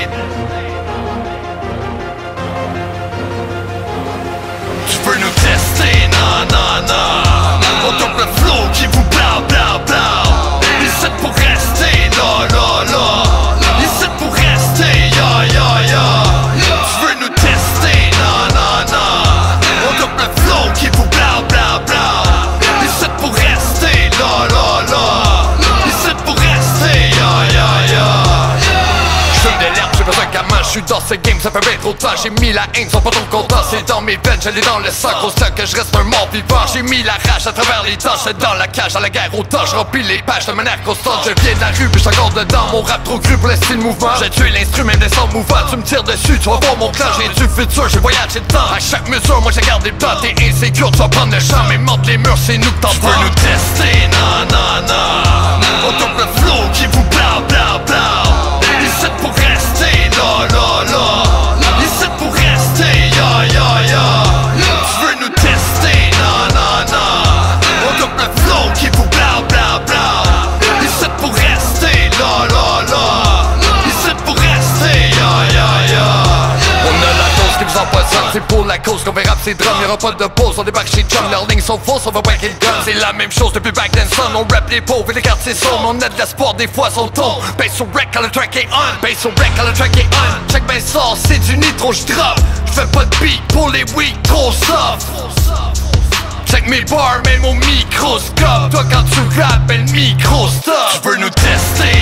Dead. J'suis dans ce game, ça fait bien trop de J'ai mis la haine, sont pas trop contents. C'est dans mes veines, j'allais dans le sang. Au que je reste un mort vivant. J'ai mis la rage à travers les temps J'suis dans la cage, dans la guerre au temps. J'remplis les pages de manière constante. Je viens de la rue, puis encore dedans. Mon rap trop cru pour le style mouvement. J'ai tué l'instrument des sons mouvants. Tu me tires dessus, tu vas voir mon clan. J'ai du futur, j'ai voyagé de temps À chaque mesure, moi j'ai gardé le temps. T'es insécure, tu vas prendre le champ. Mais monte les murs, c'est nous que t'en veux nous tester, non, non, non C'est pour la cause qu'on verra ces drums. Y'aura pas de pause, on débarque chez John. Leurs lignes sont fausses, on va breaker le gun. C'est la même chose depuis back then son. On rap les pauvres et les quartiers sombres. On a de l'espoir, des fois son ton. Bass au wreck quand le track est on Bass au wreck quand le track est on Check ben sort, c'est du nitro, j'drop J'fais pas de beat pour les weak, trop soft. Check mes bars, même au microscope. Toi quand tu rappes, le micro stop Tu veux nous tester,